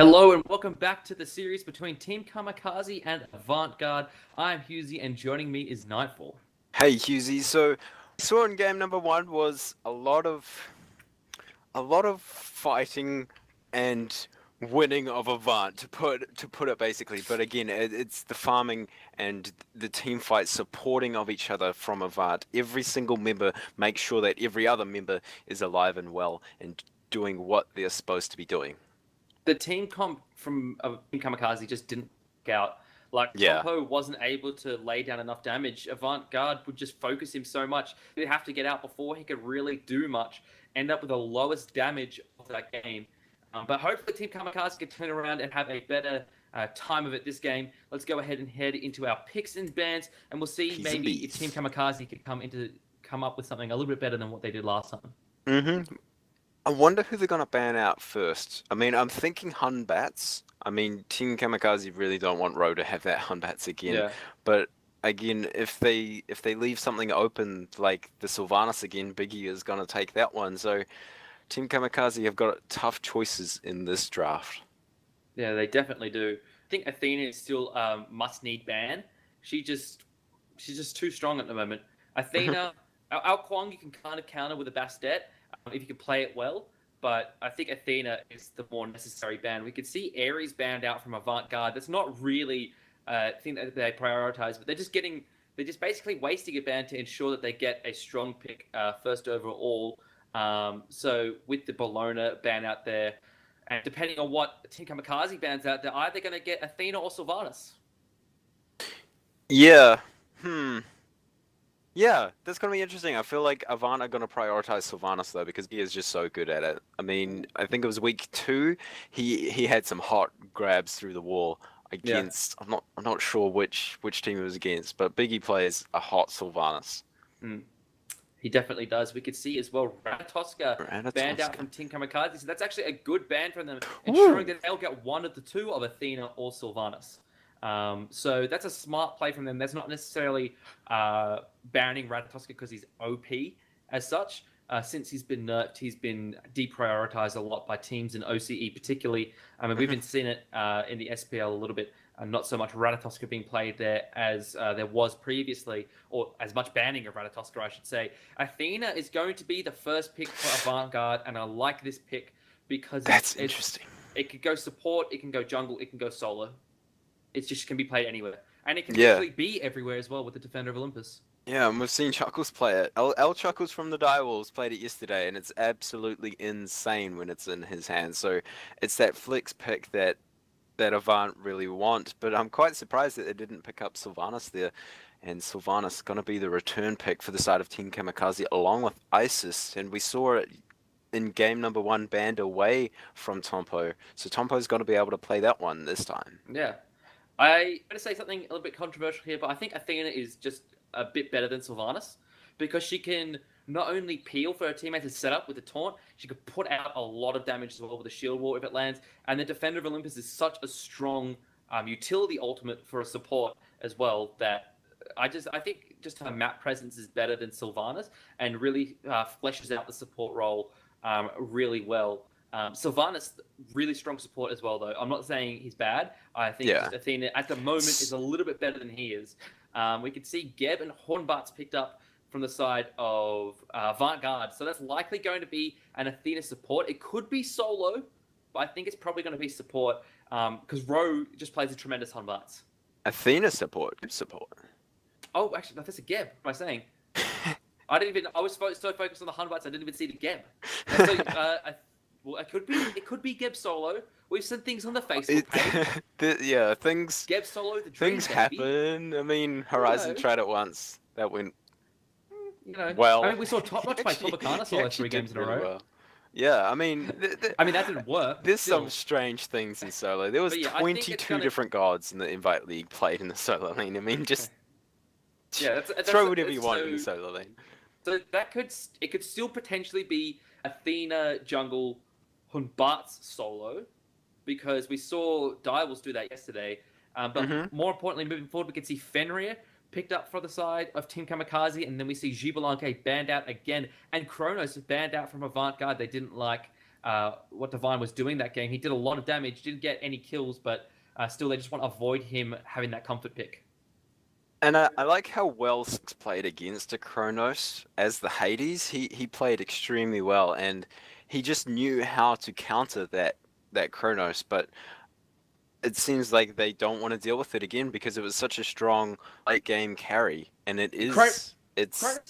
Hello and welcome back to the series between Team Kamikaze and Avant Garde. I'm Husey and joining me is Nightfall. Hey Husey, so saw in game number one was a lot of a lot of fighting and winning of Avant to put to put it basically. But again, it, it's the farming and the team fight supporting of each other from Avant. Every single member makes sure that every other member is alive and well and doing what they're supposed to be doing. The team comp from uh, Team Kamikaze just didn't work out. Like Yeah. Tompo wasn't able to lay down enough damage. Avant Garde would just focus him so much. He'd have to get out before he could really do much. End up with the lowest damage of that game. Um, but hopefully Team Kamikaze can turn around and have a better uh, time of it this game. Let's go ahead and head into our picks and bans, and we'll see and maybe if. Team Kamikaze can come into come up with something a little bit better than what they did last time. Mm-hmm. I wonder who they're gonna ban out first. I mean, I'm thinking Hun Batz. I mean, Team Kamikaze really don't want Ro to have that Hun Batz again. But again, if they if they leave something open like the Sylvanus again, Biggie is gonna take that one. So Team Kamikaze have got tough choices in this draft. Yeah, they definitely do. I think Athena is still um, must need ban. She just she's just too strong at the moment. Athena, Ao Kuang you can kind of counter with a Bastet if you can play it well. But I think Athena is the more necessary ban. We could see Ares banned out from Avant Garde. That's not really uh, thing that they prioritize, but they're just getting they're just basically wasting a ban to ensure that they get a strong pick uh, first overall. Um, so with the Bologna ban out there, and depending on what Team Kamikaze bans out, they're either going to get Athena or Sylvanus. Yeah. Hmm. Yeah, that's gonna be interesting. I feel like Avant are gonna prioritize Sylvanus though because he is just so good at it. I mean, I think it was week two. He he had some hot grabs through the wall against. I'm not I'm not sure which which team it was against, but Biggie plays a hot Sylvanus. Hmm. He definitely does. We could see as well Ratatoska banned out from Team Kamikaze. So that's actually a good ban for them, ensuring that they'll get one of the two of Athena or Sylvanus. Um, so that's a smart play from them. That's not necessarily uh, banning Ratatoska because he's OP as such. Uh, since he's been nerfed, he's been deprioritized a lot by teams in OCE, particularly. I mean, we've been seeing it uh, in the SPL a little bit. Uh, not so much Ratatoska being played there as uh, there was previously, or as much banning of Ratatoska, I should say. Athena is going to be the first pick for Avant Garde, and I like this pick because That's it's, it's, interesting. it could go support, it can go jungle, it can go solo. It just can be played anywhere, and it can Yeah. actually be everywhere as well with the Defender of Olympus. Yeah, and we've seen Chuckles play it. L, L Chuckles from the Direwolves played it yesterday, and it's absolutely insane when it's in his hands. So it's that flex pick that that Avant really want. But I'm quite surprised that they didn't pick up Sylvanus there. And Sylvanus is going to be the return pick for the side of Team Kamikaze along with Isis. And we saw it in game number one banned away from Tompo. So Tompo's going to be able to play that one this time. Yeah. I'm going to say something a little bit controversial here, but I think Athena is just a bit better than Sylvanus because she can not only peel for her teammates to set up with the taunt, she could put out a lot of damage as well with the shield wall if it lands. And the Defender of Olympus is such a strong um, utility ultimate for a support as well that I just I think just her map presence is better than Sylvanus and really uh, fleshes out the support role um, really well. Um, Sylvanus really strong support as well though. I'm not saying he's bad. I think Yeah. Athena at the moment is a little bit better than he is. Um, we could see Geb and Hun Batz picked up from the side of uh, Avant Garde, so that's likely going to be an Athena support. It could be solo, but I think it's probably going to be support because Ro just plays a tremendous Hun Batz. Athena support. Support. Oh, actually, no, that's a Geb. What am I saying? I didn't even. I was fo- so focused on the Hun Batz, I didn't even see the Geb. So, uh, I, well, it could be. It could be Geb solo. We've seen things on the Facebook It- page. the- yeah, things Geb solo, the dream things baby. happen. I mean, Horizon tried it once. That went You know, well. I mean, we saw Top Notch play he solo three games in a row. well. Yeah, I mean, th- th- I mean, that didn't work. there's still. some strange things in solo. There was yeah, I think it's 22 gonna- different gods in the Invite League played in the solo lane. I mean, just Yeah, that's, that's, throw whatever you so, want in the solo lane. So that could it could still potentially be Athena jungle Hun Batz solo because we saw Direwolves do that yesterday. Um, but Mhm. more importantly, moving forward, we can see Fenrir picked up for the side of Team Kamikaze, and then we see Gibalanke banned out again, and Kronos is banned out from Avant Garde. They didn't like uh, what Divine was doing that game. He did a lot of damage, didn't get any kills, but uh, still they just want to avoid him having that comfort pick. And I, I like how well Six played against a Kronos as the Hades. He he played extremely well, and he just knew how to counter that that Kronos. But it seems like they don't want to deal with it again because it was such a strong late game carry, and it is. Kronos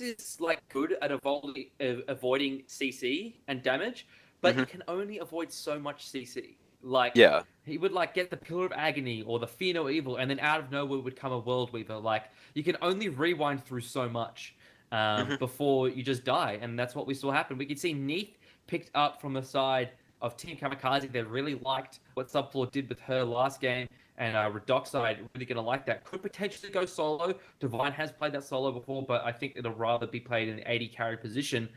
is like good at avoiding uh, avoiding CC and damage, but he Mhm. can only avoid so much CC. Like yeah, he would like get the Pillar of Agony or the Fear No Evil, and then out of nowhere would come a World Weaver. Like you can only rewind through so much um, Mhm. before you just die, and that's what we saw happen. We could see Neith picked up from the side of Team Kamikaze. They really liked what Subfloor did with her last game, and uh, Redoxide really going to like that. Could potentially go solo. Divine has played that solo before, but I think it'll rather be played in the 80 carry position.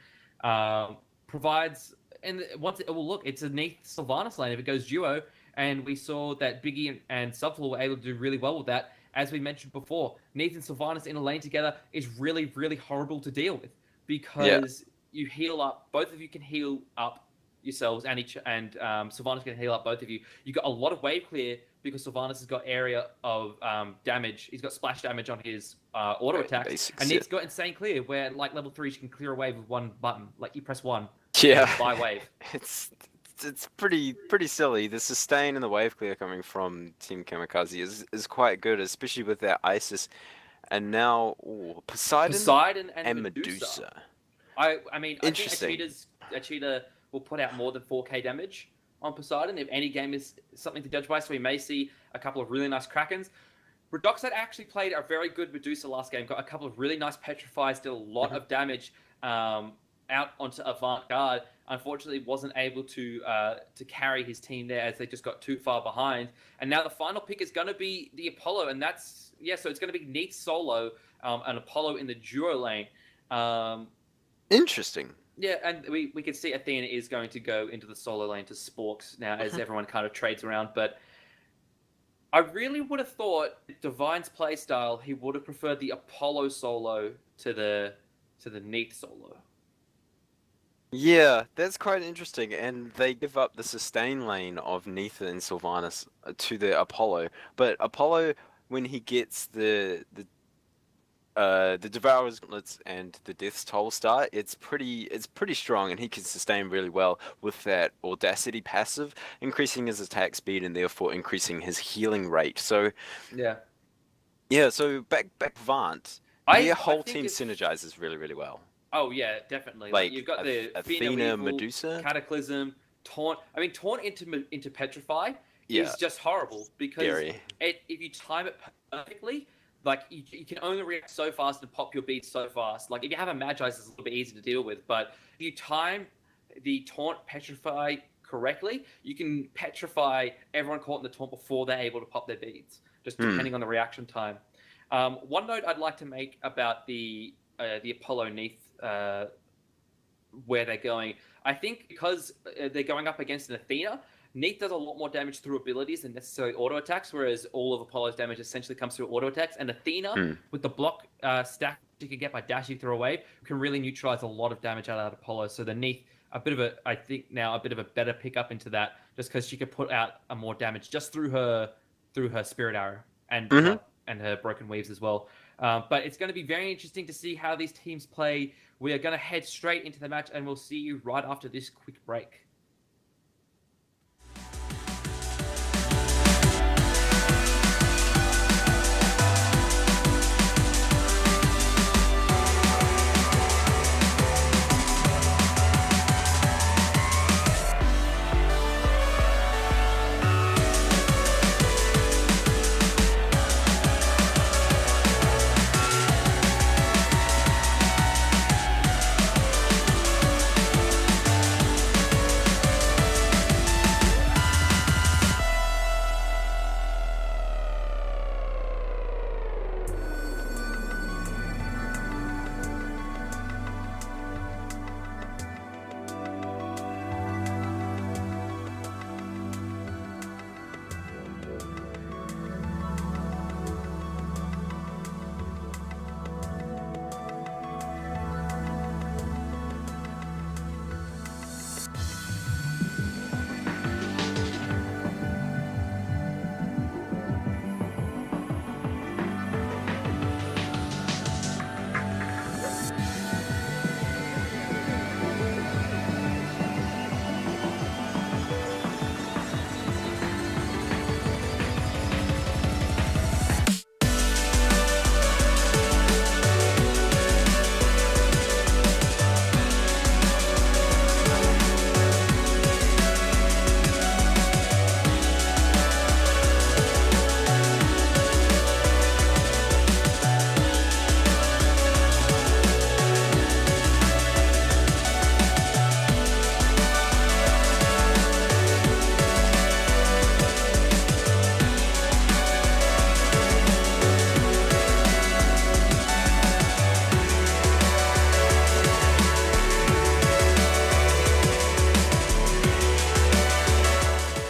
Um, provides and once it well look, it's a Neith Sylvanus lane if it goes duo, and we saw that Biggie and, and Subfloor were able to do really well with that. As we mentioned before, Neith and Sylvanus in a lane together is really, really horrible to deal with because you heal up. Both of you can heal up yourselves, and each and um, Sylvanus can heal up both of you. You got a lot of wave clear because Sylvanus has got area of um, damage. He's got splash damage on his uh, auto Right, attack, basics, and yeah. Neith's got insane clear where like level three, you can clear a wave with one button. Like you press one, yeah. by wave. It's it's pretty pretty silly. The sustain and the wave clear coming from Team Kamikaze is is quite good, especially with their Isis, and now ooh, Poseidon, Poseidon and, and Medusa. Medusa. I, I mean, I think Interesting. Ochita's, Ochita will put out more than 4k damage on Poseidon if any game is something to judge by. So we may see a couple of really nice Krakens. Redoxide actually played a very good Medusa last game. Got a couple of really nice Petrifies, did a lot Mhm. of damage um, out onto Avant Garde. Unfortunately, wasn't able to uh, to carry his team there as they just got too far behind. And now the final pick is going to be the Apollo, and that's yeah. So it's going to be Neith solo um, and Apollo in the duo lane. Um, Interesting. yeah, and we, we can see Athena is going to go into the solo lane to Sporks now as Mhm. everyone kind of trades around. But I really would have thought Divine's playstyle, he would have preferred the Apollo solo to the to the Neith solo. Yeah, that's quite interesting. And they give up the sustain lane of Neitha and Sylvanus uh, to the Apollo. But Apollo, when he gets the the uh, the Devourer's Gauntlets and the Death's Toll Star, it's pretty it's pretty strong, and he can sustain really well with that Audacity passive, increasing his attack speed and therefore increasing his healing rate. So Yeah. yeah, so back back Vant, I, their whole think team it's- synergizes really really well. Oh yeah, definitely. Like you've got the Athena, Evil, Medusa. Cataclysm, Taunt. I mean, Taunt into into Petrify Yeah, is just horrible because it, if you time it perfectly, like you, you can only react so fast and pop your beads so fast. Like if you have a Magi, it's a little bit easier to deal with. But if you time the taunt petrify correctly, you can petrify everyone caught in the taunt before they're able to pop their beads, just Hmm. depending on the reaction time. Um, one note I'd like to make about the uh, the Apollo Neith uh, where they're going. I think because uh, they're going up against an Athena, Neith does a lot more damage through abilities than necessarily auto attacks, whereas all of Apollo's damage essentially comes through auto attacks. And Athena, Hmm. with the block uh, stack you can get by dashing through a wave, can really neutralize a lot of damage out of Apollo. So the Neith, a bit of a, I think now a bit of a better pickup into that, just because she could put out a more damage just through her, through her spirit arrow and Mhm. uh, and her broken Waves as well. Um, but it's going to be very interesting to see how these teams play. We are going to head straight into the match, and we'll see you right after this quick break.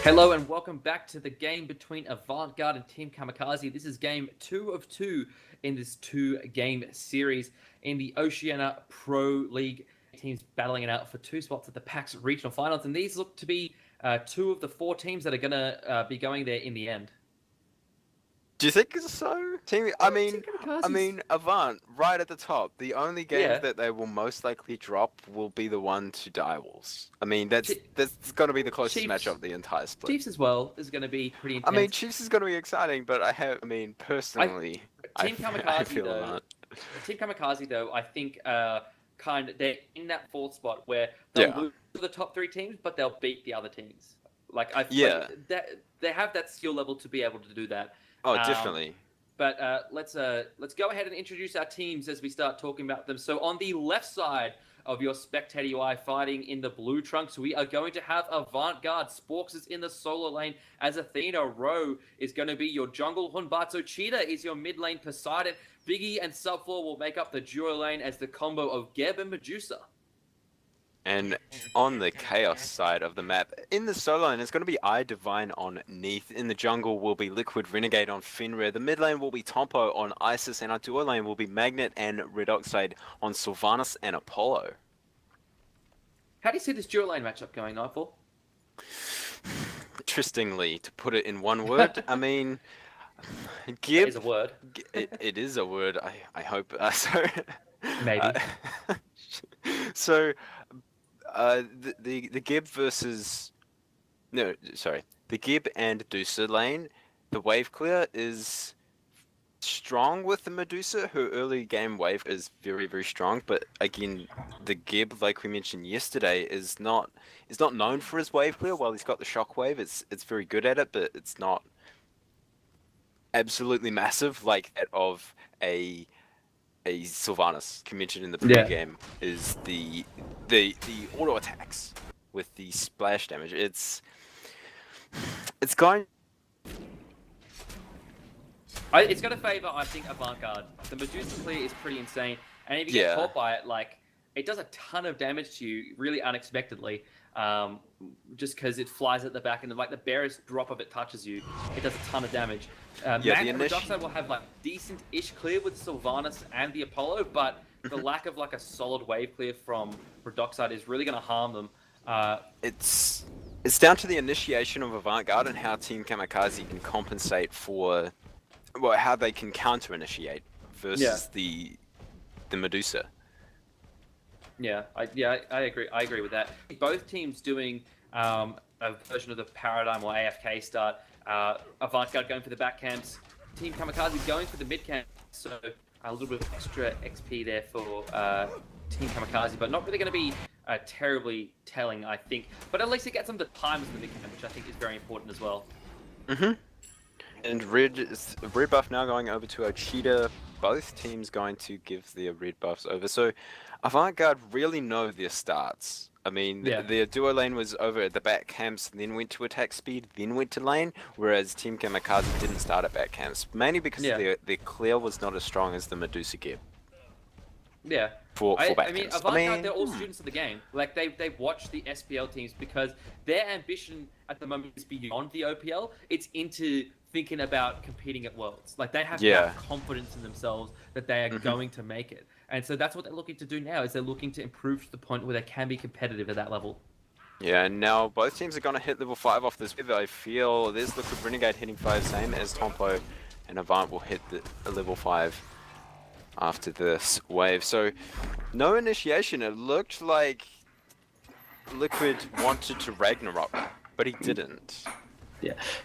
Hello and welcome back to the game between Avant Garde and Team Kamikaze. This is game two of two in this two game series in the Oceania Pro League. Teams battling it out for two spots at the PAX regional finals, and these look to be uh, two of the four teams that are going to uh, be going there in the end. Do you think so? Team, I mean, I mean, Avant right at the top. The only game Yeah. that they will most likely drop will be the one to Direwolves. I mean, that's that's going to be the closest Chiefs- match of the entire split. Chiefs as well is going to be pretty I mean, Chiefs is going to be exciting, but I have, I mean, personally, I, Team f- I Kamikaze, feel though, Avant. Team Kamikaze, though, I think uh, kind of they're in that fourth spot where they'll Yeah. lose to the top three teams, but they'll beat the other teams. Like I, Yeah. like, that they have that skill level to be able to do that. Oh, um, definitely. But uh, let's uh, let's go ahead and introduce our teams as we start talking about them. So on the left side of your spectator UI fighting in the blue trunks, we are going to have Avant Garde. Sporks is in the solo lane as Athena. Rowe is going to be your jungle. Hunbatsu Cheetah is your mid lane. Poseidon, Biggie, and Subfloor will make up the duo lane as the combo of Geb and Medusa. And on the chaos side of the map, in the solo lane, it's going to be I Divine on Neith. In the jungle will be Liquid Renegade on Fenrir. The mid lane will be Tompo on Isis, and our duo lane will be Magnet and Redoxide on Sylvanus and Apollo. How do you see this duo lane matchup going, Nightfall? Interestingly, to put it in one word, I mean, Gib. is a word. It, it is a word. I I hope. Uh, so Maybe. uh, so uh, the, the the Geb versus no, sorry, the Geb and Medusa lane. The wave clear is strong with the Medusa. Her early game wave is very very strong, but again, the Geb, like we mentioned yesterday, is not is not known for his wave clear. While he's got the shock wave, it's it's very good at it, but it's not absolutely massive like that of a a Sylvanus can mentioned in the Yeah. pregame is the the the auto attacks with the splash damage. It's it's going I, it's going to favor, I think, Avant Garde. The Medusa clear is pretty insane, and if you get Yeah. caught by it, like it does a ton of damage to you, really unexpectedly. Um, just because it flies at the back, and like the barest drop of it touches you, it does a ton of damage. Um, Yeah, the Magnet initi- Redoxide will have like decent-ish clear with Sylvanus and the Apollo, but the lack of like a solid wave clear from Redoxide is really going to harm them. Uh, it's it's down to the initiation of Avant Garde and how Team Kamikaze can compensate for well how they can counter initiate versus Yeah. the the Medusa. Yeah, I, yeah, I agree. I agree with that. Both teams doing um, a version of the paradigm or AFK start. Uh, Avant Garde going for the back camps. Team Kamikaze going for the mid camp. So a little bit of extra XP there for uh, Team Kamikaze, but not really going to be uh, terribly telling, I think. But at least it gets them the times in the mid camp, which I think is very important as well. Mm-hmm. And red is buff now going over to Ochita. Both teams going to give their red buffs over. So Avant Garde really know their starts. I mean, Yeah. their duo lane was over at the back camps, then went to attack speed, then went to lane, whereas Team Kamikaze didn't start at back camps, mainly because Yeah. their, their clear was not as strong as the Medusa gear Yeah. for, for I, back I mean. Avant Garde, they're all hmm. students of the game. Like they they watch the SPL teams because their ambition at the moment is beyond the OPL. It's into thinking about competing at Worlds. Like they have Yeah. confidence in themselves that they are Mhm. going to make it. And so that's what they're looking to do now. Is they're looking to improve to the point where they can be competitive at that level. Yeah, and now both teams are going to hit level 5 off this wave. I feel there's Liquid Renegade hitting 5, same as Tompo, and Avant will hit the a level 5 after this wave. So, no initiation. It looked like Liquid wanted to Ragnarok, but he didn't.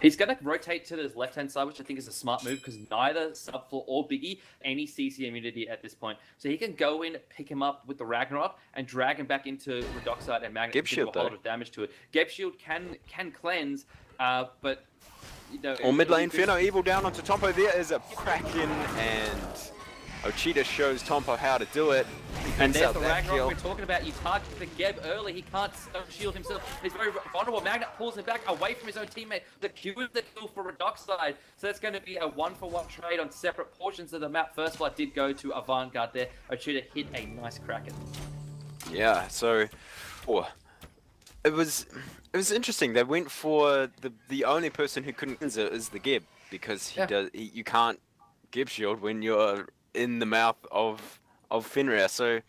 He's going to rotate to his left hand side, which I think is a smart move because neither Subfloor or Biggie any CC immunity at this point. So he can go in, pick him up with the Ragnarok, and drag him back into Redoxide and Magnet. To Shield, a whole lot though. of damage to it. Geb Shield can can cleanse, uh, but you know. Or mid lane, Fear No Evil down onto Tompo. There is a Kraken, and Ochita shows Tompo how to do it. And there's the Ragnarok we're talking about. You target the Geb early. He can't shield himself. He's very vulnerable. Magnet pulls him back away from his own teammate. The Q is the kill for Redoxide. So that's going to be a one-for-one trade on separate portions of the map. First blood did go to Avant Garde there. Ochita hit a nice Kraken. Yeah, so oh, it was it was interesting. They went for the the only person who couldn't is the Geb because he Yeah. does he, you can't Geb shield when you're in the mouth of of Fenrir. So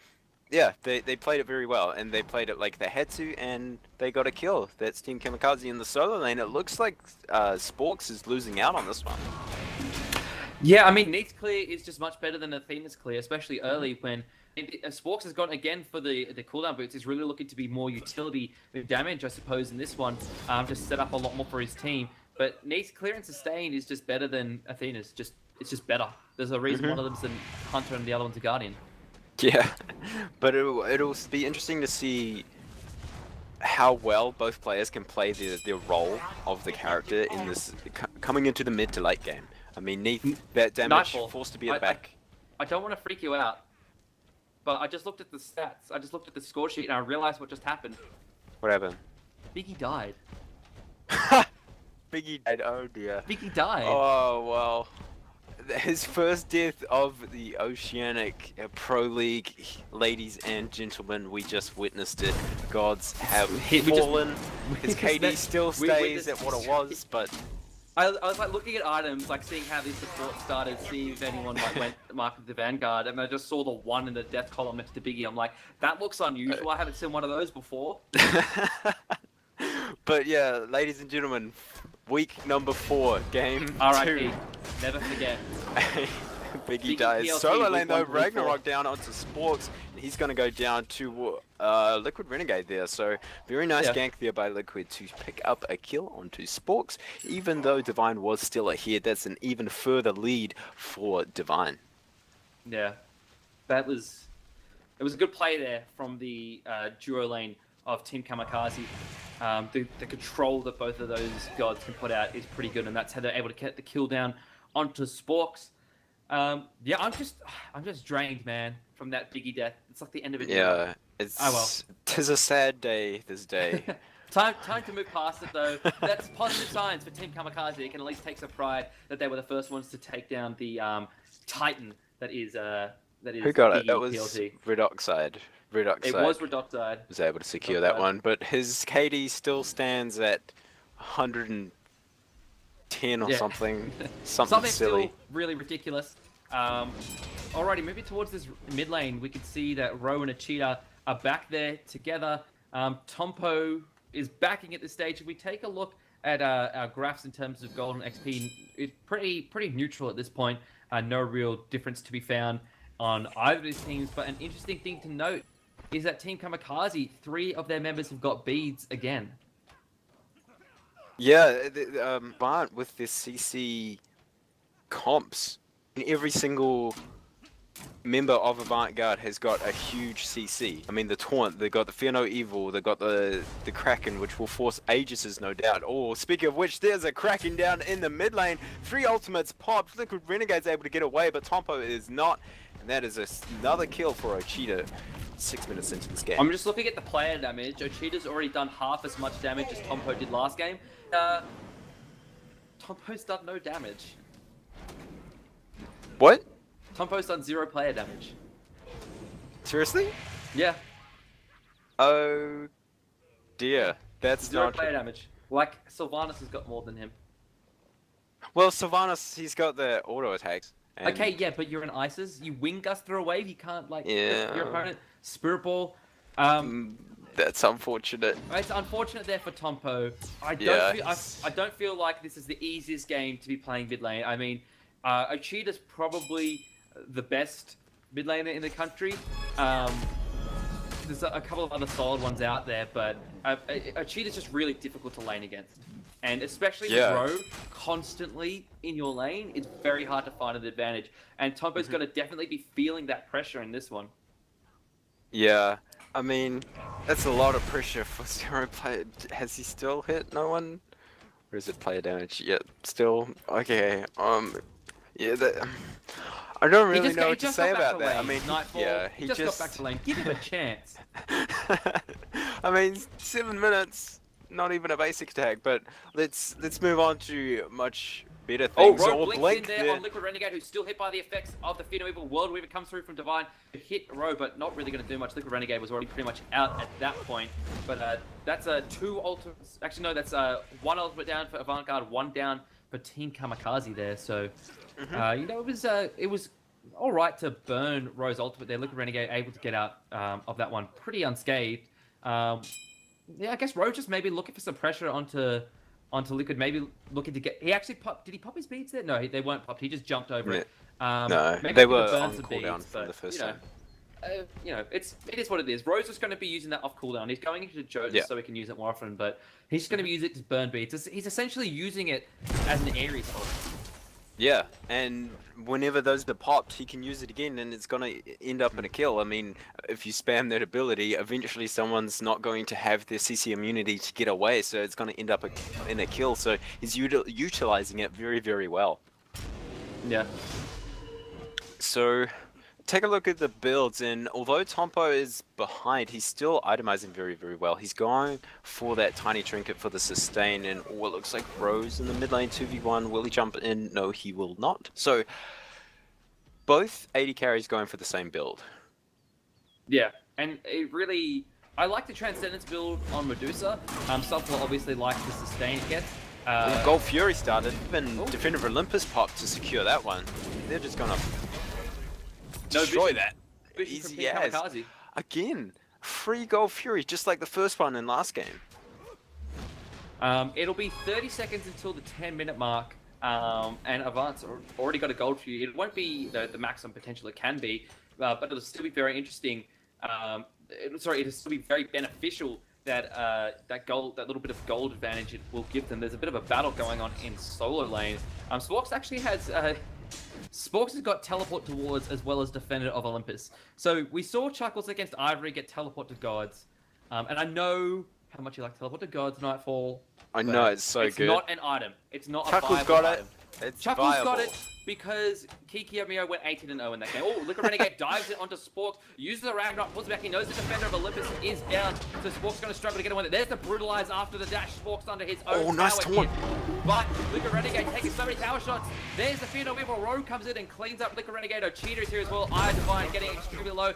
yeah, they they played it very well and they played it like they had to and they got a kill. That's Team Kamikaze in the solo lane. It looks like uh, Sporks is losing out on this one. Yeah, I mean, Neith's clear is just much better than Athena's clear, especially early when uh, Sporks has gone again for the the cooldown boots. Is really looking to be more utility with damage, I suppose, in this one. Um, just set up a lot more for his team. But Neith's clear and sustain is just better than Athena's. Just it's just better. There's a reason Mhm. one of them's a hunter and the other one's a guardian. Yeah, but it'll, it'll be interesting to see how well both players can play the, their role of the character in this c- coming into the mid to late game. I mean, Neith, that damage Nightfall. forced to be at the I- I- back. I don't want to freak you out, but I just looked at the stats. I just looked at the score sheet and I realized what just happened. What happened? Biggie died. Biggie died. Oh dear. Biggie died. Oh well. His first death of the Oceanic uh, Pro League, ladies and gentlemen, we just witnessed it. Gods have We just- fallen. His KD witnessed- still stays at what it was, but I, I was like looking at items, like seeing how these support started, seeing if anyone like went marked the Vanguard, and I just saw the one in the death column next to Biggie. I'm like, that looks unusual. I haven't seen one of those before. but yeah, ladies and gentlemen, week number four, game R.I.P. two. Never forget. Biggie Biggie dies. PLT Solo lane though, one, week four. Ragnarok down onto Sporks, and he's gonna go down to uh, Liquid Renegade there. So very nice Yeah. gank there by Liquid to pick up a kill onto Sporks. Even though Divine was still ahead, that's an even further lead for Divine. Yeah, that was it was a good play there from the uh, duo lane of Team Kamikaze. Um, the, the control that both of those gods can put out is pretty good, and that's how they're able to get the kill down onto Sporks. Um, yeah, I'm just I'm just drained, man, from that Biggie death. It's like the end of it. Yeah, it's Oh, well. tis a sad day this day. time, time to move past it though. That's positive signs for Team Kamikaze. It can at least take some pride that they were the first ones to take down the um, Titan that is uh, that is Who got it? That was PLT. Redoxide. Redoxide. It was Redoxide. was able to secure Not that one, but his KD still stands at 110 or Yeah. something, something Something silly. really ridiculous. Um, alrighty, moving towards this mid lane, we can see that Ro and Achita are back there together. Um, Tompo is backing at this stage. If we take a look at uh, our graphs in terms of gold and XP, it's pretty pretty neutral at this point. Uh, no real difference to be found on either of these teams. But an interesting thing to note is that Team Kamikaze, three of their members have got beads again. Yeah, th- um, but with this CC comps, every single member of Avant-Garde has got a huge CC. I mean, the Taunt, they've got the Fear No Evil, they've got the the Kraken, which will force Aegis's, no doubt. Oh, speaking of which, there's a Kraken down in the mid lane. Three ultimates popped. Liquid Renegade's able to get away, but Tompo is not. And that is another kill for Ochita six minutes into this game. I'm just looking at the player damage. Ochita's already done half as much damage as Tompo did last game. Uh, Tompo's done no damage. What? Tompo's done zero player damage. Seriously? Yeah, Oh dear. That's zero not. player damage. Like Sylvanus has got more than him. Well, Sylvanus, he's got the auto attacks. and- Okay, yeah, but you're in ISIS. You wing gust through a wave. You can't like Yeah. your opponent. Spirit ball. Um, Mm, That's unfortunate. It's unfortunate there for Tompo. I don't Yeah, feel I, I don't feel like this is the easiest game to be playing mid lane. I mean, uh, Ochita's probably the best mid laner in the country. Um, there's a, a couple of other solid ones out there, but uh, Ochita's just really difficult to lane against. And especially Yeah. with Ro constantly in your lane, it's very hard to find an advantage. And Tompo's Mhm. going to definitely be feeling that pressure in this one. Yeah, I mean, that's a lot of pressure for zero player. Has he still hit no one? Or is it player damage? Yeah, still. Okay, um, yeah, that, I don't really just, know what to say about to that. I mean, Nightfall, yeah, he, he just, just. got back to lane. Give him a chance. I mean, seven minutes, not even a basic tag. But let's let's move on to much better Oh, things. Rogue or blinks in there there. on Liquid Renegade, who's still hit by the effects of the Phoenix Weaver. World Weaver comes through from Divine to hit Rogue, but not really going to do much. Liquid Renegade was already pretty much out at that point. But uh, that's uh, two ultimates. Actually, no, that's uh, one ultimate down for Avantgarde, one down for Team Kamikaze there. So, Mm-hmm. uh, you know, it was uh, it was all right to burn Rose ultimate there. Liquid Renegade able to get out um, of that one pretty unscathed. Um, yeah, I guess Rogue just maybe looking for some pressure onto onto Liquid, maybe looking to get. He actually popped. Did he pop his beads there? No, he, they weren't popped. He just jumped over it. Um, No, they were burn on cooldown beads, from but, the first you know, time. uh, you know, it's it is what it is. Rose is going to be using that off cooldown. He's going into Jones Yeah. so he can use it more often, but he's just going to use it to burn beads. It's- He's essentially using it as an Ares ult. Yeah, and whenever those are popped, he can use it again, and it's gonna end up in a kill. I mean, if you spam that ability, eventually someone's not going to have their CC immunity to get away, so it's gonna end up a, in a kill. So he's util- utilizing it very, very well. Yeah. So take a look at the builds, and although Tompo is behind, he's still itemizing very, very well. He's going for that tiny trinket for the sustain, and what looks like Rose in the mid lane 2v1. Will he jump in? No, he will not. So both 80 carries going for the same build. Yeah, and it really, I like the Transcendence build on Medusa. Um, Subtle obviously likes the sustain it gets. Uh, Gold Fury started, even Oh. Defender of Olympus popped to secure that one. They're just gonna No destroy vision. that. Easy as. Kamikaze. Again, free Gold Fury, just like the first one in last game. Um, it'll be 30 seconds until the 10 minute mark, um, and Avant's already got a gold fury. It won't be the, the maximum potential it can be, uh, but it'll still be very interesting. Um, it, sorry, it'll still be very beneficial that uh, that gold, that little bit of gold advantage it will give them. There's a bit of a battle going on in solo lane. Um, Sporks actually has. Uh, Sporks has got teleport towards as well as Defender of Olympus. So we saw Chuckles against Ivory get teleport to gods. Um, and I know how much you like teleport to gods, Nightfall. I know it's so it's good. not an item. It's not a Chuckles viable got it. It's Chuckles viable. got it because Kiki Omio went 18 and 0 in that game. Oh, Liquid Renegade dives it onto Spork, uses the Ragnarok, pulls it back. He knows the defender of Olympus is down, so Sporks going to struggle to get away. There's the brutalize after the dash. Sporks under his own Oh, nice hit. But Liquid Renegade taking so many tower shots. There's the Phoenix Weaver. Rogue comes in and cleans up Liquid Renegade. Ochita is here as well. Eye Divine getting extremely low.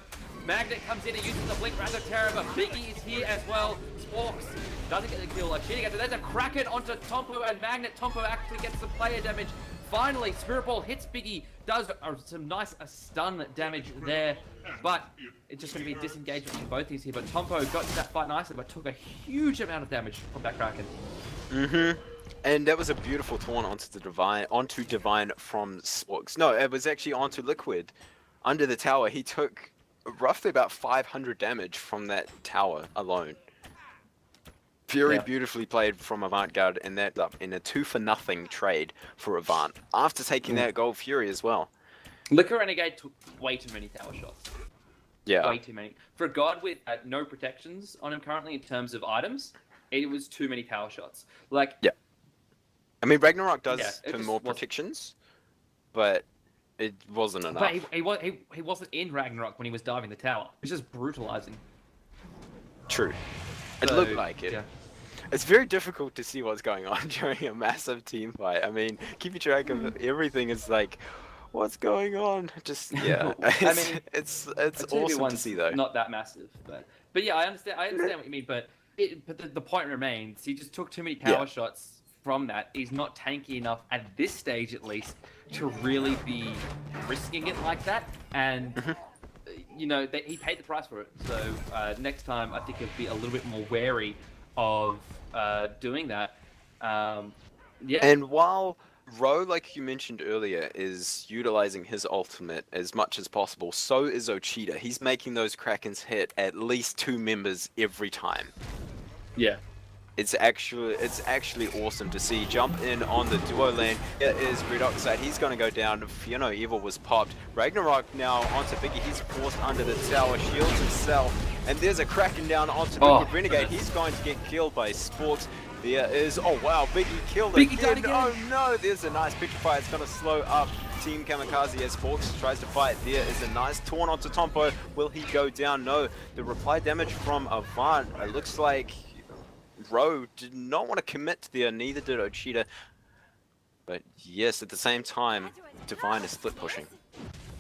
Magnet comes in and uses the Blink Razor Terror, but Biggie is here as well. Sporks doesn't get the kill. Ochita gets it. There's a Kraken onto Tompo and Magnet. Tompo actually gets the player damage. Finally, Spirit Ball hits Biggie, does uh, some nice uh, stun damage there, but it's just going to be a disengagement from both these here. But Tompo got to that fight nicely, but took a huge amount of damage from that Kraken. Mm-hmm. And that was a beautiful taunt onto the divine, onto divine from Sporks. No, it was actually onto Liquid, under the tower. He took roughly about 500 damage from that tower alone. Very Yeah. beautifully played from Avantgarde, and that up in a two for nothing trade for Avant after taking Mm. that Gold Fury as well. Liquid Renegade took way too many tower shots. Yeah, Way too many. For a god with uh, no protections on him currently in terms of items, it was too many tower shots. Like, Yeah. I mean Ragnarok does Yeah, it for more wasn't- protections, but it wasn't enough. but he, he, wa- he, he wasn't in Ragnarok when he was diving the tower. It was just brutalizing. True. It So, looked like it. Yeah. It's very difficult to see what's going on during a massive team fight. I mean, keeping track of everything is like, what's going on? Just yeah, I mean, it's, it's A 2v1's awesome to see though. Not that massive, but but yeah, I understand. I understand what you mean, but it, but the, the point remains, he just took too many power Yeah. shots from that. He's not tanky enough at this stage, at least, to really be risking it like that. And Mhm. uh, you know, they, he paid the price for it. So uh, next time, I think he'll be a little bit more wary of uh, doing that. Um, yeah. And while Ro, like you mentioned earlier, is utilizing his ultimate as much as possible, so is Ochita. He's making those Krakens hit at least two members every time. yeah. It's actually it's actually awesome to see. Jump in on the duo lane. Here is Redoxide. He's going to go down. Fiona Evil was popped. Ragnarok now onto Biggie. He's forced under the tower. Shields himself. And there's a Kraken down onto Oh, Renegade. He's going to get killed by Sporks. There is... Oh, wow. Biggie killed Biggie again. died again. Oh, no. There's a nice petrify. It's going to slow up Team Kamikaze as Sporks tries to fight. There is a nice torn onto Tompo. Will he go down? No. The reply damage from Avant. It looks like Ro did not want to commit there, neither did Ochita. But yes, at the same time, Divine is split pushing.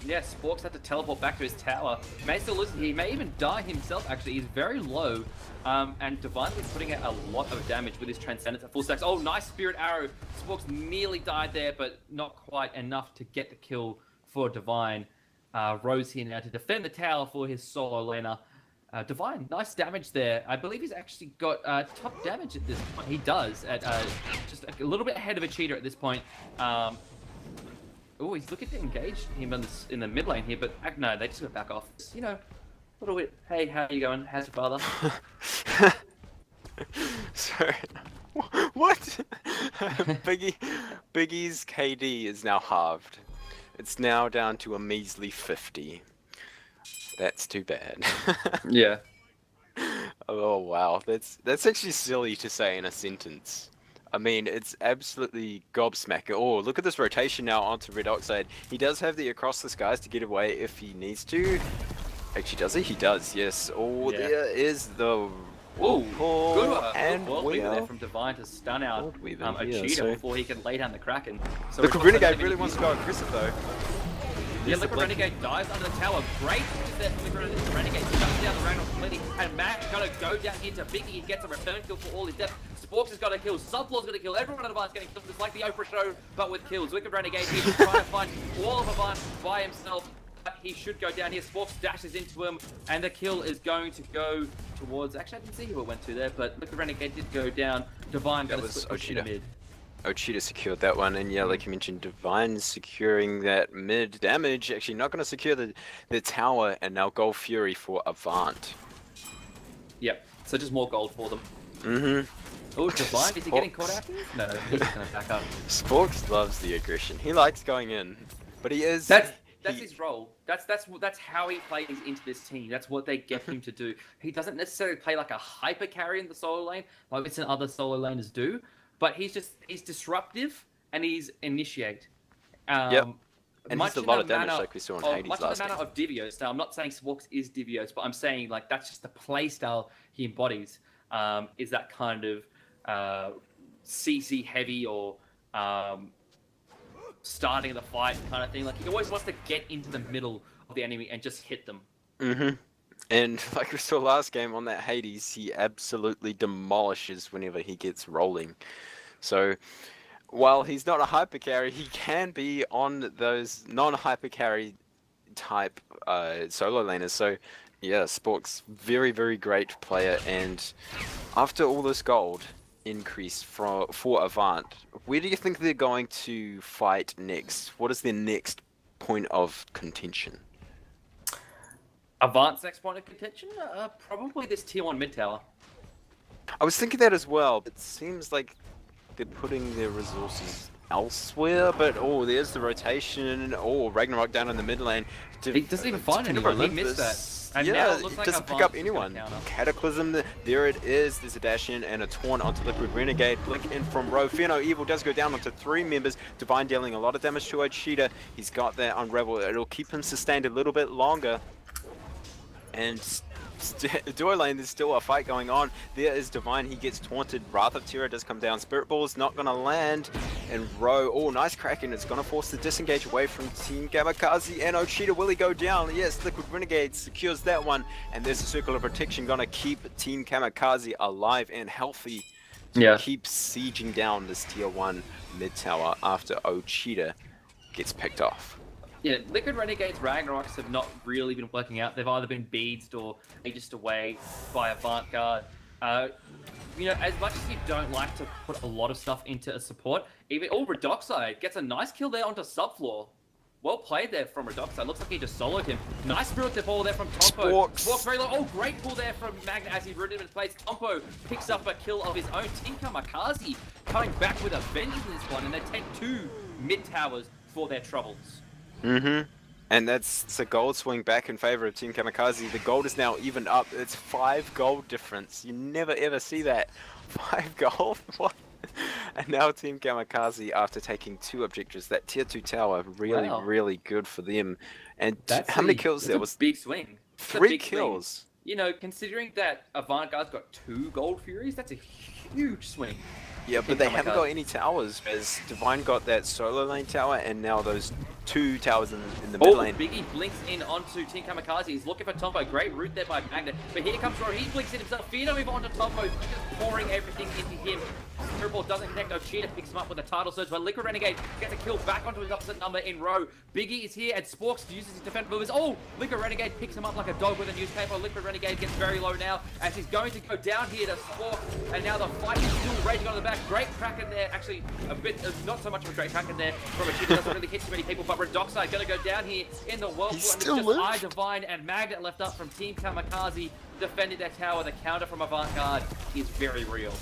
Yeah, Sporks had to teleport back to his tower. May still lose. He may even die himself, actually. He's very low. Um, and Divine is putting out a lot of damage with his Transcendence at full stacks. Oh, nice Spirit Arrow. Sporks nearly died there, but not quite enough to get the kill for Divine. Uh, Rose here now to defend the tower for his solo laner. Uh, Divine, nice damage there. I believe he's actually got uh, top damage at this point. He does, at uh, just a little bit ahead of a cheater at this point. Um, oh, he's looking to engage him in, this, in the mid lane here, but uh, no, they just go back off. You know, a little bit. Hey, how are you going? How's your father? Sorry. What? Biggie, Biggie's KD is now halved. It's now down to a measly 50. That's too bad. yeah. Oh wow, that's that's actually silly to say in a sentence. I mean, it's absolutely gobsmacker. Oh, look at this rotation now onto Redoxide. He does have the across the skies to get away if he needs to. Actually, does he? He does, yes. Oh, Yeah. there is the Ooh, Whirlpool good, one. and good weaver there from Divine to stun out um, a yeah, cheater so- before he can lay down the Kraken. So The Renegade really wants to go aggressive though. Yeah, There's the. Renegade dives under the tower. Great use there from Liquid Renegade. Shuts down the Ragnar completely. And Mac gonna go down into Biggie. He gets a return kill for all his death. Sporks has got a kill. Sublaw's gonna kill. Everyone at Avant's getting killed. It's like the Oprah show, but with kills. Liquid Renegade here trying to find all of Avant by himself. But he should go down here. Sporks dashes into him, and the kill is going to go towards. Actually, I didn't see who it went to there, but Liquid Renegade did go down. Divine gonna was split in the mid. Ochita secured that one, and yeah, like you mentioned, Divine securing that mid damage. Actually, not going to secure the the tower, and now Gold Fury for Avant. Yep. So just more gold for them. Mm-hmm. Oh, Divine, is he getting caught out here? No, he's gonna back up. Sporks loves the aggression. He likes going in, but he is. That's that's he- his role. That's that's that's how he plays into this team. That's what they get him to do. He doesn't necessarily play like a hyper carry in the solo lane, like some other solo laners do. But he's just he's disruptive and he's initiate. Um, Yep. And much a lot of damage, manner like we saw in of- Hades much in last the manner of Divios. Now, I'm not saying Sporks is Divios, but I'm saying like that's just the play style he embodies. Um, is that kind of uh, CC heavy or um, starting the fight kind of thing. Like he always wants to get into the middle of the enemy and just hit them. Mm-hmm. And like we saw last game on that Hades, he absolutely demolishes whenever he gets rolling. So while he's not a hyper carry, he can be on those non-hyper carry type uh, solo laners. So yeah, Spork's very very great player. And after all this gold increase for for Avant, where do you think they're going to fight next? What is their next point of contention? Avant's next point of contention, uh, probably this tier one mid tower. I was thinking that as well. It seems like they're putting their resources elsewhere, but oh, there's the rotation. Oh, Ragnarok down in the mid lane. De- He doesn't even find anyone. He missed that. And yeah, now it looks like doesn't pick up anyone. Cataclysm, there it is. There's a dash in and a taunt onto Liquid Renegade. Blink in from Row. Fear No Evil does go down onto three members. Divine dealing a lot of damage to Ochita. He's got that Unravel. It'll keep him sustained a little bit longer. And st- Duo lane, there's still a fight going on. There is Divine, he gets taunted. Wrath of Terror does come down. Spirit Ball is not going to land. And Row, oh, nice Kraken. It's going to force the disengage away from Team Kamikaze. And Ochita, will he go down? Yes, Liquid Renegade secures that one. And there's a Circle of Protection going to keep Team Kamikaze alive and healthy. Yeah. keep sieging down this tier 1 mid tower after Ochita gets picked off. Yeah, Liquid Renegades Ragnaroks have not really been working out. They've either been beadsed or aegis away by Avant Garde. Uh, you know, as much as you don't like to put a lot of stuff into a support, even oh Redoxide gets a nice kill there onto subfloor. Well played there from Redoxide. Looks like he just soloed him. Nice spirit ball there from Tompo. Sporks. Sporks very low. Oh, great pull there from Magna as he rooted him in place. Tompo picks up a kill of his own. Team Kamikaze coming back with a vengeance in this one, and they take two mid towers for their troubles. Mm-hmm. And that's a gold swing back in favor of Team Kamikaze. The gold is now even up. It's five gold difference. You never ever see that. Five gold? What? And now Team Kamikaze, after taking two objectives, that tier two tower, really, Wow. really good for them. And That's how many a- kills there a was? big swing. That's Three big swing. kills. You know, considering that Avant Garde's got two gold furies, that's a huge swing. Yeah, but they haven't got any towers. As Divine got that solo lane tower, and now those two towers in, in the mid Oh, lane. Biggie blinks in onto Team Kamikaze. He's looking for Tompo. Great root there by Magnet. But here comes Ro. He blinks in himself. Fino move onto Tompo. He's just pouring everything into him. Triple doesn't connect. Ochita picks him up with a tidal surge, but Liquid Renegade gets a kill back onto his opposite number in row. Biggie is here, and Sporks uses his defense movers. Oh, Liquid Renegade picks him up like a dog with a newspaper. Liquid Renegade gets very low now, as he's going to go down here to Sporks, and now the fight is still raging on the back. Great Kraken there, actually a bit, uh, not so much of a great Kraken there from Ochita. Doesn't really hit too many people, but Redoxide going to go down here in the Whirlpool, and it's still just left. I Divine and Magnet left up from Team Kamikaze defending their tower. The counter from Avantgarde is very real.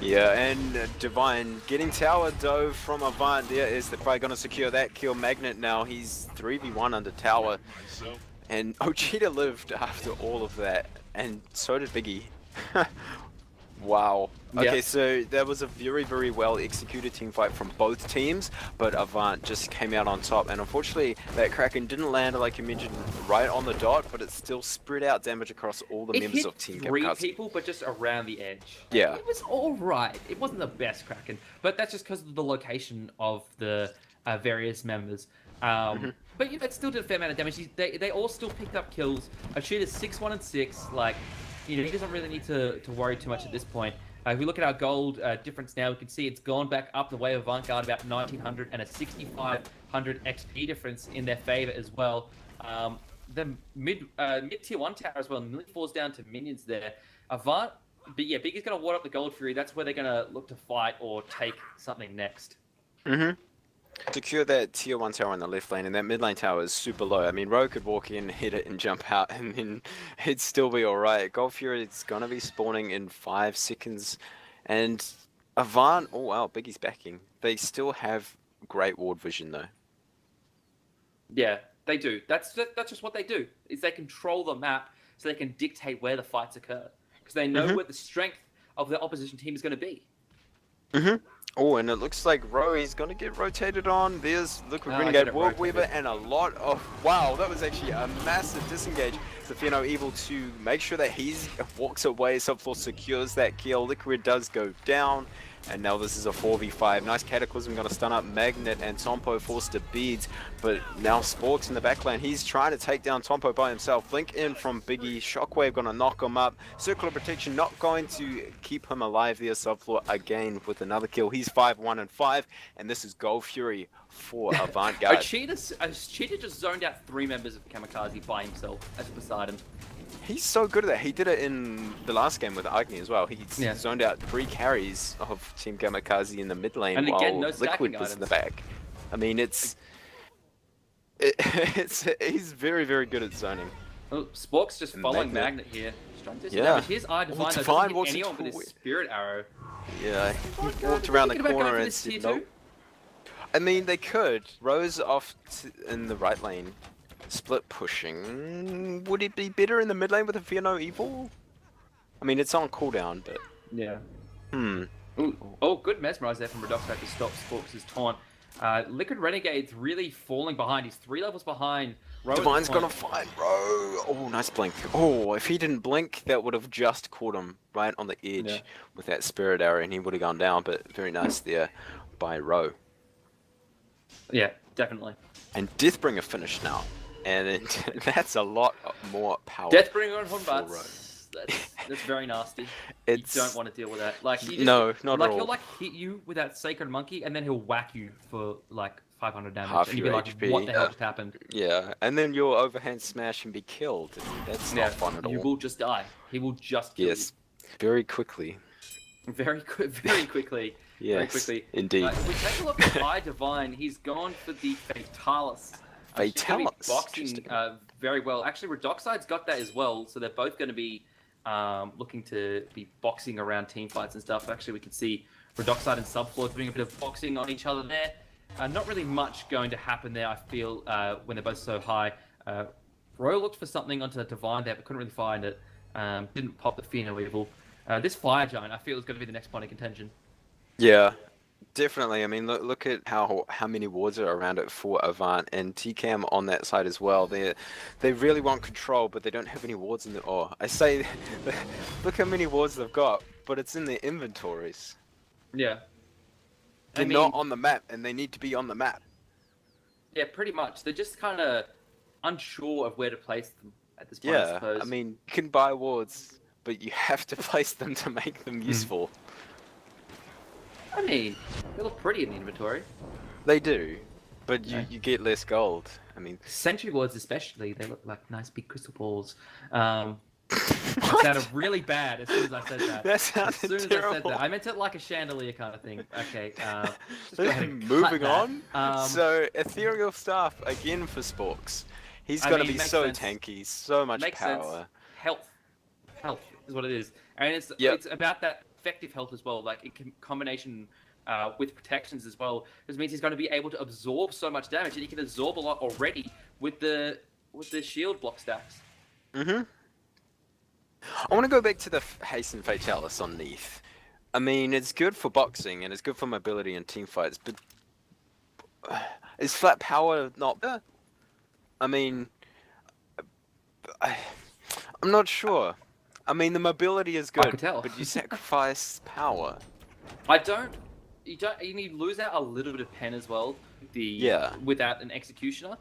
Yeah, and uh, Divine getting tower though from Avant. There is they're probably going to secure that kill. Magnet now he's 3v1 under tower, and Ochita lived after all of that, and so did Biggie. wow. Okay, Yeah. so that was a very, very well executed team fight from both teams, but Avant just came out on top, and unfortunately that Kraken didn't land, like you mentioned, right on the dot, but it still spread out damage across all the it members of Team three Kamikaze. people, but just around the edge. Yeah. it was all right. It wasn't the best Kraken, but that's just because of the location of the uh, various members. Um, Mm-hmm. But you know, it still did a fair amount of damage. They, they all still picked up kills. Ochita's six one and six. Like, you know, he doesn't really need to, to worry too much at this point. Uh, if we look at our gold uh, difference now, we can see it's gone back up the way of Vanguard about 1900 and a 6500 XP difference in their favor as well. Um, the mid uh, mid tier one tower as well nearly falls down to minions there. Avant, but yeah, Biggie's gonna ward up the Gold Fury. That's where they're gonna look to fight or take something next. Mm-hmm. Secure that tier one tower on the left lane, and that mid lane tower is super low. I mean, Rogue could walk in, hit it, and jump out, and then it'd still be alright. Gold Fury is gonna be spawning in five seconds, and Avant. Oh wow, Biggie's backing. They still have great ward vision though. Yeah, they do. That's that's just what they do. Is they control the map so they can dictate where the fights occur because they know Mhm. where the strength of the opposition team is going to be. Mm-hmm. Oh, and it looks like Ro is gonna get rotated on. There's Liquid oh, I Renegade, World. Weaver, and a lot of wow. That was actually a massive disengage. Zafino able to make sure that he walks away. Subfloor secures that kill. Liquid does go down, and now this is a 4v5. Nice Cataclysm gonna stun up Magnet and Tompo forced to beads, but now Sporks in the backline. He's trying to take down Tompo by himself. Blink in from Biggie. Shockwave gonna knock him up. Circle of Protection not going to keep him alive there. Subfloor again with another kill. He's 5-1 and 5, and this is Gold Fury for Avantgarde. Cheetah, Cheetah just zoned out three members of Kamikaze by himself as Poseidon. He's so good at that. He did it in the last game with Agni as well. He Yeah. zoned out three carries of Team Kamikaze in the mid lane And while again, no Liquid was in the back. I mean, it's... It, it's he's very, very good at zoning. Oh, Spork's just And following Magnet. Magnet here. Just trying to do Yeah. damage. Here's I Oh, Divine. though, Divine walks anyone with his Spirit Arrow. Yeah, he walked around the corner and said, nope. I mean, they could. Ro's off in the right lane. Split pushing. Would it be better in the mid lane with a Fear No Evil? I mean, it's on cooldown, but... Yeah. Hmm. Ooh. Oh, good mesmerize there from Redoxide to stop Sporks' taunt. Uh, Liquid Renegade's really falling behind. He's three levels behind. Rowan's Divine's gonna find Ro. Oh, nice blink. Oh, if he didn't blink, that would have just caught him right on the edge Yeah. with that spirit arrow, and he would have gone down. But very nice there by Ro. Yeah, definitely. And Deathbringer finished now, and it, that's a lot more power. Deathbringer on Horn for Ro. Butts. That's, that's very nasty. It's You don't want to deal with that. Like just, no, not like at he'll like hit you with that sacred monkey, and then he'll whack you for like 500 damage, Half and you'll your be like, HP, "What the hell yeah. just happened?" Yeah, and then you'll overhand smash and be killed. That's Yeah, not fun at all. you will just die. He will just kill Yes, very quickly. very quick, very quickly. Very Yes, quickly. indeed. Uh, if we take a look at High Divine, he's gone for the Fatalis. She's gonna be Fatalis, boxing uh, very well. Actually, Redoxide's got that as well, so they're both going to be um, looking to be boxing around team fights and stuff. Actually, we can see Redoxide and Subfloor doing a bit of boxing on each other there. Uh, not really much going to happen there, I feel, uh, when they're both so high. Uh, Royal looked for something onto the Divine there, but couldn't really find it. Um, didn't pop the Fear No Evil. Uh, this Fire Giant, I feel, is going to be the next point of contention. Yeah, definitely. I mean, look look at how how many wards are around it for Avant and TCAM on that side as well. They they really want control, but they don't have any wards in the. Oh, I say, look how many wards they've got, but it's in their inventories. Yeah. I They're mean- not on the map, and they need to be on the map. Yeah, pretty much. They're just kind of unsure of where to place them at this point. I, Yeah, suppose. I mean, you can buy wards, but you have to place them to make Hmm. them useful. I mean, they look pretty in the inventory. They do, but you, Yeah. you get less gold. I mean, Sentry wards, especially, they look like nice big crystal balls. Um, sounded really bad as soon as I said that. That As sounded soon as I said that, I meant it like a chandelier kind of thing. Okay, uh, just go ahead and cut Moving on. Um, so ethereal staff again for Sporks. He's got to be so sense. tanky, so much Makes sense. power. health. Health is what it is, and it's Yep. it's about that effective health as well. Like in com- combination uh, with protections as well. This means he's going to be able to absorb so much damage, and he can absorb a lot already with the with the shield block stacks. Mm-hmm. I want to go back to the Hasten Fatalis on Neith. I mean, it's good for boxing and it's good for mobility and team fights, but is flat power not better? I mean, I, I'm not sure. I mean, the mobility is I good, could tell. but you sacrifice power. I don't. You don't. You need lose out a little bit of pen as well. The Yeah. Without an executioner,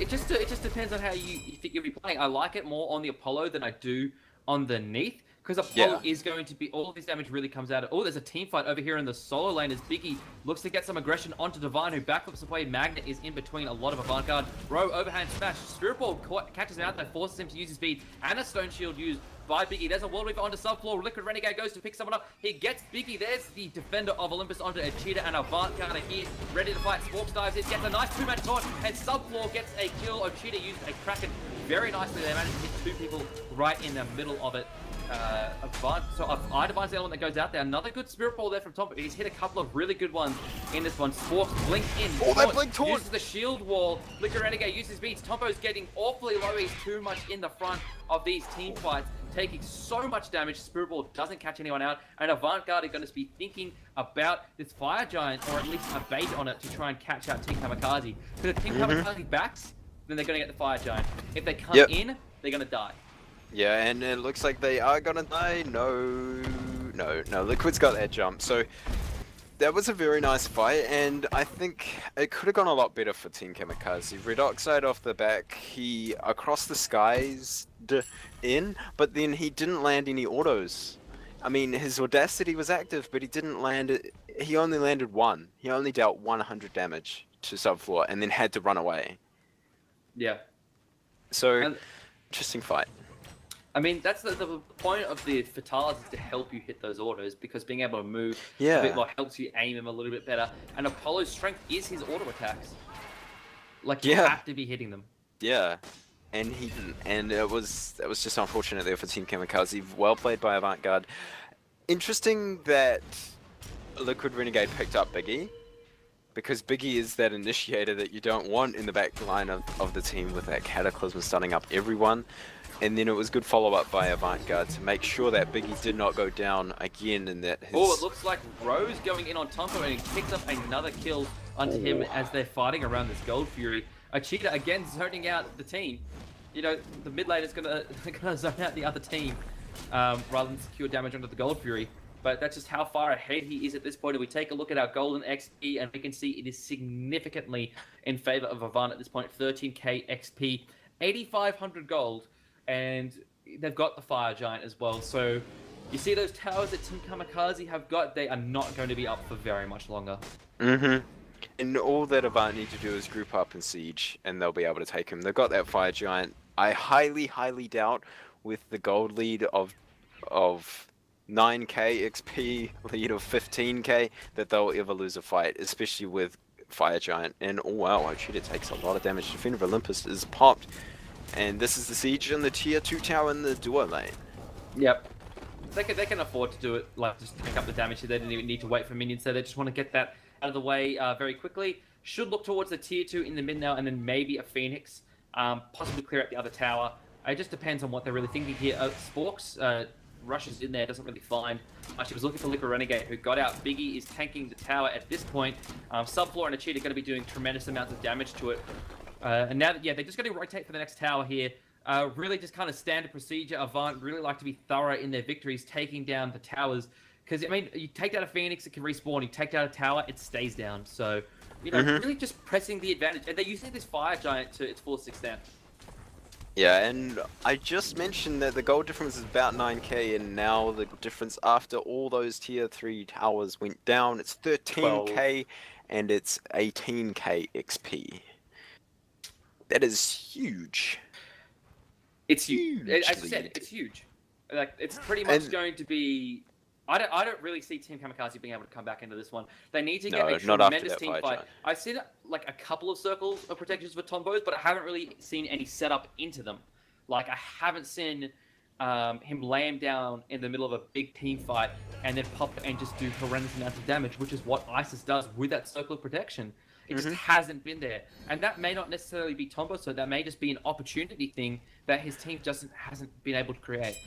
it just it just depends on how you, you think you'll be playing. I like it more on the Apollo than I do on the Neith because Apollo is going to be all of this damage really comes out of. Oh, there's a team fight over here in the solo lane as Biggie looks to get some aggression onto Divine, who backflips away. Magnet is in between a lot of avant garde. Ro overhand smash. Spirit Ball catches him out there, forces him to use his speed, and a Stone Shield used by Biggie. There's a World Weaver onto subfloor. Liquid Renegade goes to pick someone up. He gets Biggie. There's the defender of Olympus onto a cheetah and avant garde here, ready to fight. Sporks dives in, gets a nice two-man taunt, and subfloor gets a kill. Ochita used a Kraken very nicely. They managed to hit two people right in the middle of it. Uh, Avant, so uh, Idavine's the element that goes out there. Another good Spirit Ball there from Tom. He's hit a couple of really good ones in this one. Sporks blink in. Oh, that blink taunt! Uses the shield wall. Liquid Renegade uses beads. Tompo's getting awfully low. He's too much in the front of these team fights, taking so much damage. Spirit Ball doesn't catch anyone out. And Avant Garde are going to be thinking about this Fire Giant, or at least a bait on it to try and catch out Team Kamikaze. Because if Team Mhm. Kamikaze backs, then they're going to get the Fire Giant. If they come Yep. in, they're going to die. Yeah, and it looks like they are gonna die. No, no, no. Liquid's got that jump. So that was a very nice fight, and I think it could have gone a lot better for Team Kamikaze. Redoxide off the back, he across the skies in, but then he didn't land any autos. I mean, his audacity was active, but he didn't land it. He only landed one. He only dealt 100 damage to subfloor, and then had to run away. Yeah. So And interesting fight. I mean, that's the, the point of the Fatalis is to help you hit those autos because being able to move yeah. a bit more helps you aim him a little bit better. And Apollo's strength is his auto attacks. Like you Yeah. have to be hitting them. Yeah, and he didn't, and it was that was just unfortunate there for Team Kamikaze. Well played by Avant Garde. Interesting that Liquid Renegade picked up Biggie, because Biggie is that initiator that you don't want in the back line of, of the team with that Cataclysm stunning up everyone. And then it was good follow up by Avant Garde to make sure that Biggie did not go down again and that his. Oh, it looks like Ro's going in on Tompo and he picks up another kill onto him Oh. as they're fighting around this Gold Fury. Ochita again zoning out the team. You know, the mid lane is gonna gonna zone out the other team um, rather than secure damage onto the Gold Fury. But that's just how far ahead he is at this point. If we take a look at our golden XP, and we can see it is significantly in favor of Avant at this point. point 13k XP, 8,500 gold, and they've got the Fire Giant as well. So you see those towers that Team Kamikaze have got, they are not going to be up for very much longer. Mm-hmm. And all that Avant need to do is group up and siege, and they'll be able to take him. They've got that fire giant. I highly, highly doubt with the gold lead of of 9k XP, lead of 15k, that they'll ever lose a fight, especially with fire giant. And oh wow, Ochita takes a lot of damage. Defender of Olympus is popped, and this is the siege in the tier two tower in the duo lane. Yep. They can, they can afford to do it, like just pick up the damage. They didn't even need to wait for minions, so they just want to get that out of the way uh, very quickly. Should look towards the tier two in the mid now, and then maybe a phoenix, um, possibly clear out the other tower. It just depends on what they're really thinking here. Uh, Sporks uh, rushes in there, doesn't really find much. He was looking for Liquid Renegade, who got out. Biggie is tanking the tower at this point. Um, Subfloor and Ochita are going to be doing tremendous amounts of damage to it. Uh, and now, that, yeah, they're just going to rotate for the next tower here. Uh, really just kind of standard procedure. Avant really like to be thorough in their victories, taking down the towers Because I mean, you take out a Phoenix, it can respawn. You take out a tower, it stays down. So, you know, Mhm. really just pressing the advantage. And they're using this fire giant to its fullest extent. Yeah, and I just mentioned that the gold difference is about 9k, and now the difference after all those tier 3 towers went down, it's 13k, and it's 18k XP. That is huge. It's huge. Huge As I said, it's huge. Like it's pretty much And- going to be. I don't. I don't really see Team Kamikaze being able to come back into this one. They need to get No, a not tremendous team fight. I've seen like a couple of circles of protections for Tompo's, but I haven't really seen any setup into them. Like I haven't seen um, him lay him down in the middle of a big team fight and then pop and just do horrendous amounts of damage, which is what ISIS does with that circle of protection. It Mhm. just hasn't been there, and that may not necessarily be Tompo, so that may just be an opportunity thing that his team doesn't hasn't been able to create.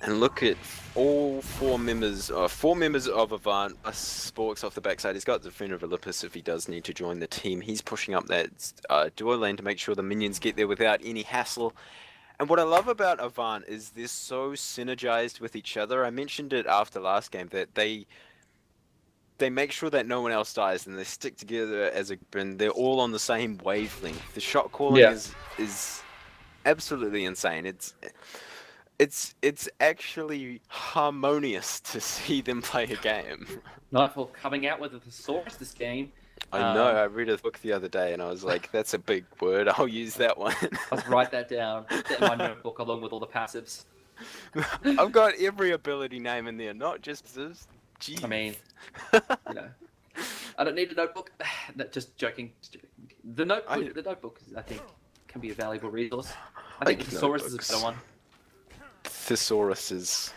And look at all four members, uh, four members of Avant, uh, Sporks off the backside. He's got Defender of Olympus if he does need to join the team. He's pushing up that uh, duo lane to make sure the minions get there without any hassle. And what I love about Avant is they're so synergized with each other. I mentioned it after last game that they they make sure that no one else dies and they stick together as a group and they're all on the same wavelength. The shot calling Yeah. is is absolutely insane. It's it's it's actually harmonious to see them play a game. Nightfall coming out with a thesaurus this game. I know. Um, I read a book the other day and I was like, "That's a big word. I'll use that one." I'll write that down. In my notebook along with all the passives. I've got every ability name in there, not just this. Jeez. I mean, you know, I don't need a notebook. Just joking. Just joking. The notebook, I- the notebook, I think, can be a valuable resource. I think thesaurus is a better one. Thesaurus is.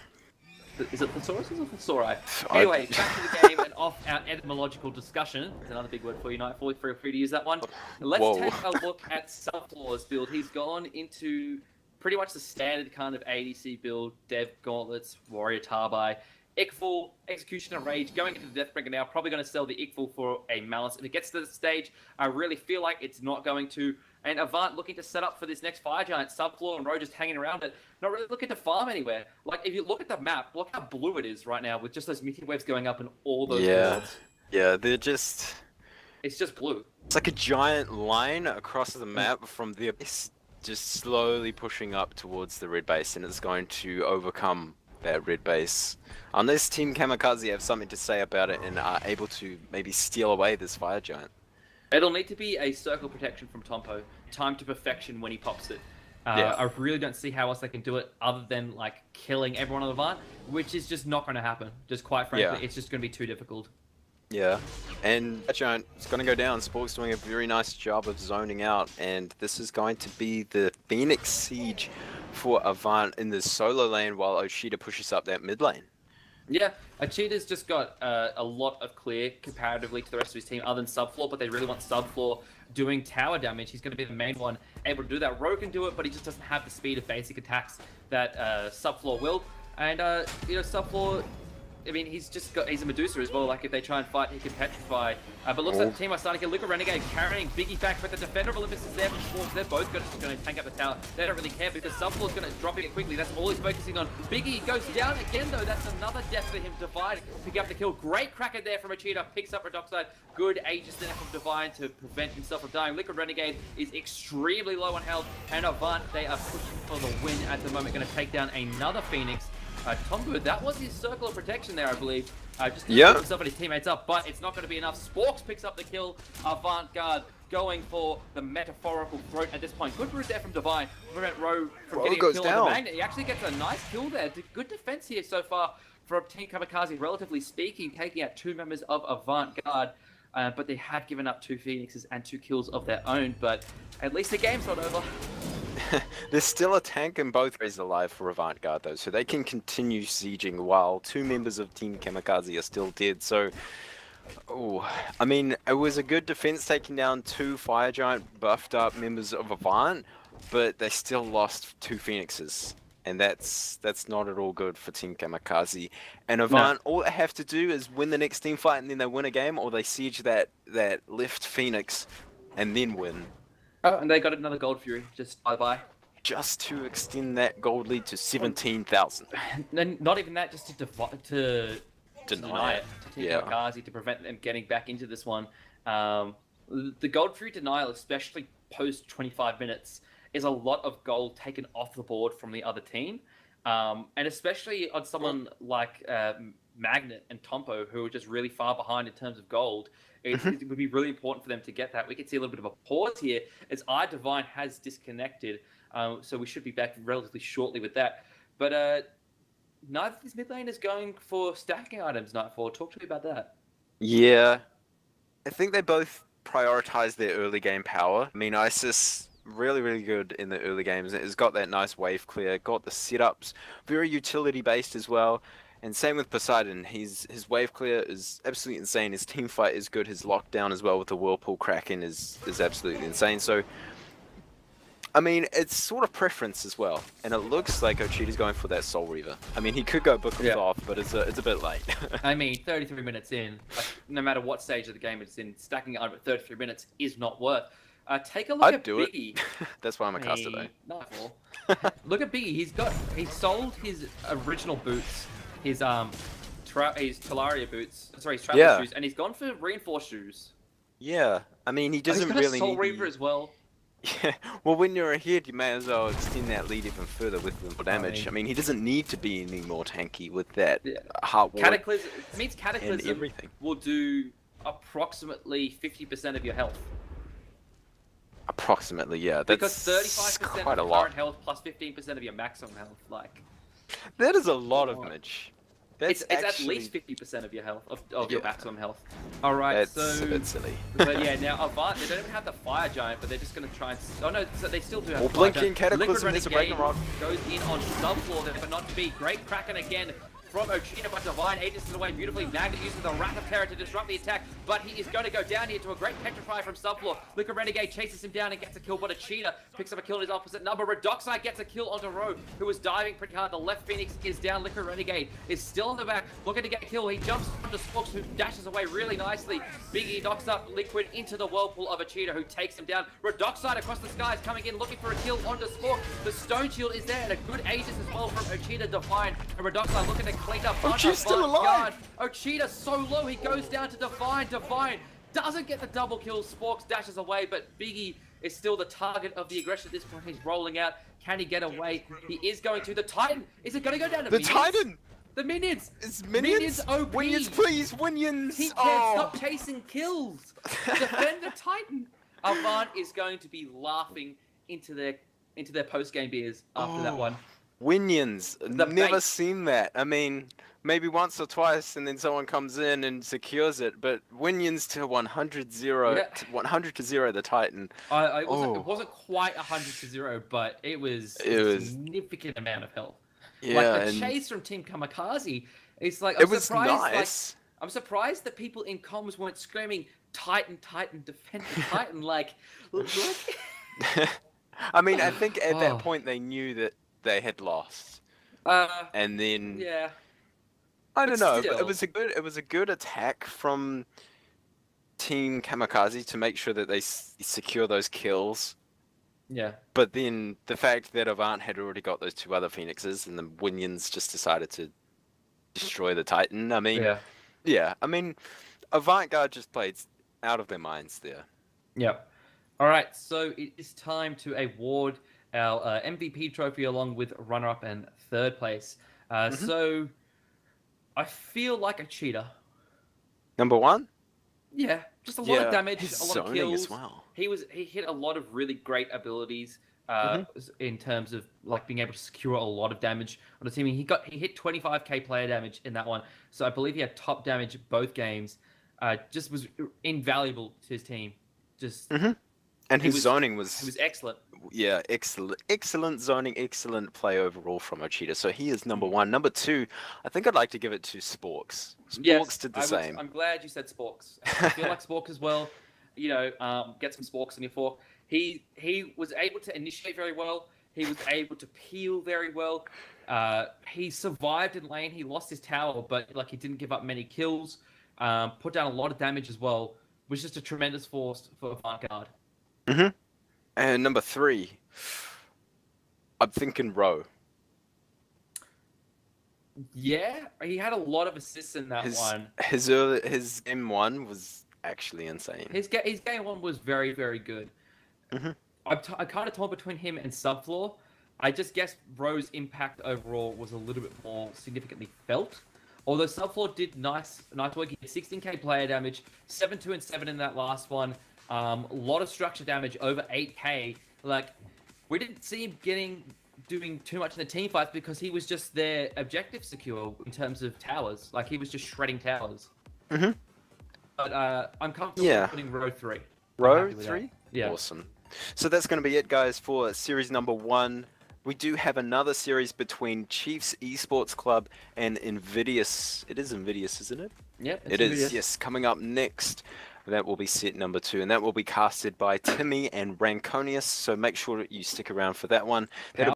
Th- Is it thesaurus or thesauri? I- Anyway, back to the game and off our etymological discussion. It's another big word for you, Nightfall. Feel free to use that one. Let's Whoa. take a look at Subfloor's build. He's gone into pretty much the standard kind of ADC build, Dev Gauntlets, Warrior Tabi, Ichaival, Executioner Rage, going into the Deathbringer now, probably going to sell the Ichaival for a Malice. If it gets to the stage, I really feel like it's not going to. And Avant looking to set up for this next Fire Giant, Subfloor and Ro just hanging around it, not really looking to farm anywhere. Like, if you look at the map, look how blue it is right now with just those meteor waves going up and all those Yeah. worlds. Yeah, they're just. It's just blue. It's like a giant line across the map from the abyss, just slowly pushing up towards the red base, and it's going to overcome that red base. Unless Team Kamikaze have something to say about it and are able to maybe steal away this fire giant. It'll need to be a circle protection from Tompo, time to perfection when he pops it. Uh, Yeah. I really don't see how else they can do it other than like killing everyone on the Avant, which is just not going to happen. Just quite frankly, Yeah. it's just going to be too difficult. Yeah, and that giant is going to go down. Spork's doing a very nice job of zoning out, and this is going to be the Phoenix Siege for Avant in the solo lane while Ochita pushes up that mid lane. Yeah, Ochita's just got uh, a lot of clear comparatively to the rest of his team, other than Subfloor, but they really want Subfloor doing tower damage. He's going to be the main one able to do that. Ro can do it, but he just doesn't have the speed of basic attacks that uh, Subfloor will. And, uh, you know, Subfloor, I mean, he's just got, he's a Medusa as well. Like, if they try and fight, he can petrify. Uh, but looks like Oh. the team are starting to get Liquid Renegade carrying Biggie back, but the Defender of Olympus is there for Schwartz. They're both going to tank up the tower. They don't really care because Subfloor's going to drop it quickly. That's all he's focusing on. Biggie goes down again, though. That's another death for him. Divine pick up the kill. Great Kraken there from Ochita. Picks up Redoxide. Good Aegis there from Divine to prevent himself from dying. Liquid Renegade is extremely low on health. And Avant, they are pushing for the win at the moment. Going to take down another Phoenix. Uh, Tompo, that was his circle of protection there, I believe. Uh, just to Yeah. himself and his teammates up, but it's not going to be enough. Sporks picks up the kill. Avant-Garde going for the metaphorical throat at this point. Good root there from Divine. Prevent Ro from Ro getting a kill on the magnet. He actually gets a nice kill there. Good defense here so far from Team Kamikaze, relatively speaking, taking out two members of Avant-Garde. Uh, but they have given up two Phoenixes and two kills of their own. But at least the game's not over. There's still a tank in both rays alive for Avant Garde though, so they can continue sieging while two members of Team Kamikaze are still dead. So, oh, I mean, it was a good defense taking down two Fire Giant buffed up members of Avant, but they still lost two Phoenixes. And that's that's not at all good for Team Kamikaze. And Avant, all they have to do is win the next team fight, and then they win a game, or they siege that that left Phoenix, and then win. Oh, and they got another Gold Fury. Just bye-bye. just to extend that gold lead to 17,000. And not even that, just to to to deny it. it to Yeah. Kamikaze to prevent them getting back into this one. Um, the gold free denial, especially post 25 minutes, is a lot of gold taken off the board from the other team. Um, and especially on someone like uh, Magnet and Tompo, who are just really far behind in terms of gold, it, Mhm. it would be really important for them to get that. We could see a little bit of a pause here as I Divine has disconnected, um, so we should be back relatively shortly with that. But uh, neither of these mid lane is going for stacking items. Nightfall, talk to me about that. Yeah, I think they both prioritize their early game power. I mean, Isis really, really good in the early games. It's got that nice wave clear, got the setups, very utility based as well. And same with Poseidon. He's his wave clear is absolutely insane. His team fight is good. His lockdown as well with the whirlpool kraken is is absolutely insane. So. I mean, it's sort of preference as well, and it looks like Ochita's going for that Soul Reaver. I mean, he could go Book of Yeah. Thoth, but it's a, it's a bit late. I mean, 33 minutes in, like, no matter what stage of the game it's in, stacking item at 33 minutes is not worth. Uh, take a look I'd at do it. Biggie. That's why I'm a caster though. Hey. Look at Biggie. He's got he sold his original boots, his um, tra- his Talaria boots. Sorry, his travel Yeah. shoes, and he's gone for reinforced shoes. Yeah, I mean, he And he's doesn't got really a Soul. Reaver as well. Yeah, well, when you're ahead, you may as well extend that lead even further with the damage. mean- I mean, he doesn't need to be any more tanky with that Yeah. heart ward Cataclysm it means Cataclysm everything. will do approximately 50% of your health. Approximately, yeah. Because That's 35% quite a of lot. current health plus 15% of your maximum health. Like, That is a lot of lot. damage. That's it's, it's actually, at least 50% of your health, of, of your Yeah. maximum health. Alright, That's so. a bit silly. but yeah, now Avant, they don't even have the Fire Giant, but they're just going to try and. Oh no, so they still do have the Fire Blinking Giant. Cataclysm, Liquid a Renegade Ragnarok. goes in on subfloor there, but not to be. Great Kraken again from Ochita, but Divine agencies away beautifully. Magnet uses the Wrath of Terror to disrupt the attack, but he is going to go down here to a great Petrify from subfloor. Liquid Renegade chases him down and gets a kill, but Ochita picks up a kill in his opposite number. Redoxide gets a kill onto Ro, who was diving pretty hard. The left Phoenix is down. Liquid Renegade is still in the back, looking to get a kill. He jumps onto Sporks, who dashes away really nicely. Biggie knocks up Liquid into the whirlpool of Ochita, who takes him down. Redoxide across the skies coming in, looking for a kill onto Spork. The Stone Shield is there, and a good Aegis as well from Ochita Divine. And Redoxide looking to clean up Ochita's still alive. yard. So low, he goes down to Divine. Divine doesn't get the double kill. Sporks dashes away, but Biggie is still the target of the aggression at this point. He's rolling out. Can he get away? He is going to. The Titan. Is it going to go down to The minions? Titan The minions. is minions. Minions OP. Minions, please, minions. He can't oh. stop chasing kills. Defend the Titan. Avant is going to be laughing into their into their post game beers after that Oh. one. Winions. The Never bait. seen that. I mean, maybe once or twice, and then someone comes in and secures it. But Winions to 100 0, Yeah. to 100 to 0 the Titan. I, I wasn't, Oh. It wasn't oh. quite hundred to zero, but it was It a was- significant amount of health. Yeah, like the and chase from Team Kamikaze, it's like I'm it was surprised. Like, nice. I'm surprised that people in comms weren't screaming "Titan, Titan, defend the Titan!" like, like I mean, I think at Oh. that point they knew that they had lost, uh, and then yeah, I don't know. still. It was a good. It was a good attack from Team Kamikaze to make sure that they s- secure those kills. yeah. But then the fact that Avant had already got those two other phoenixes, and the Winions just decided to destroy the Titan. I mean, Yeah. yeah. I mean, Avant Garde just played out of their minds there. Yep. All right, so it is time to award our uh, MVP trophy along with runner-up and third place. Uh, Mhm. So I feel like a cheater. Number one. Yeah, just a lot of damage, his a lot of kills. as well. He was he hit a lot of really great abilities uh, Mm-hmm. in terms of like being able to secure a lot of damage on the team. He got he hit 25k player damage in that one, so I believe he had top damage both games. Uh, just was invaluable to his team. Just Mhm. And his was- zoning was, he was excellent. yeah, excellent, excellent zoning, excellent play overall from Ochita. So he is number one. Number two, I think I'd like to give it to Sporks. Sporks Yes, did the I was- same. I'm glad you said Sporks. I feel like Sporks as well. You know, um, get some Sporks in your fork. He he was able to initiate very well. He was able to peel very well. Uh, he survived in lane. He lost his tower, but like he didn't give up many kills. Um, put down a lot of damage as well. Was just a tremendous force for Vanguard. And number three, I'm thinking Ro. Yeah, he had a lot of assists in that His one. his early, his M one was actually insane. His ga- his game one was very very good. Mhm. I'm t- I kind of torn between him and Subfloor. I just guess Ro's impact overall was a little bit more significantly felt. Although Subfloor did nice nice work. He had 16k player damage, seven two and seven in that last one. Um, a lot of structure damage over 8k. Like we didn't see him getting doing too much in the team fights because he was just their objective secure in terms of towers. Like he was just shredding towers. Mhm. But uh, I'm comfortable Yeah. putting Ro three. Ro happy with that. three. Yeah. Awesome. So that's going to be it, guys, for series number one. We do have another series between Chiefs Esports Club and Invidious. It is Invidious, isn't it? Yep. It is, yes. Coming up next, that will be set number two, and that will be casted by Timmy and Ranconius. So make sure that you stick around for that one. That'll